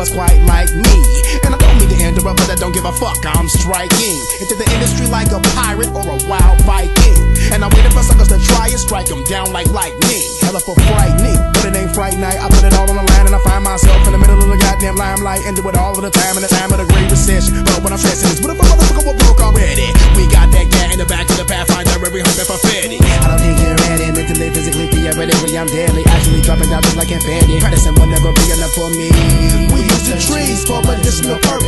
of quite like me. And I don't mean to interrupt, but I don't give a fuck. I'm striking into the industry like a pirate or a wild Viking. And I waited for suckers to try and strike them down like lightning. Hella for frightening, but it ain't fright night. I put it all on the line and I find myself in the middle of the goddamn limelight and do it all of the time in the time of the great recession. But when I'm stressing, it's what theoretically, I'm deadly. Actually dropping down just like confetti. Medicine will never be enough for me. We use the trees for medicinal purpose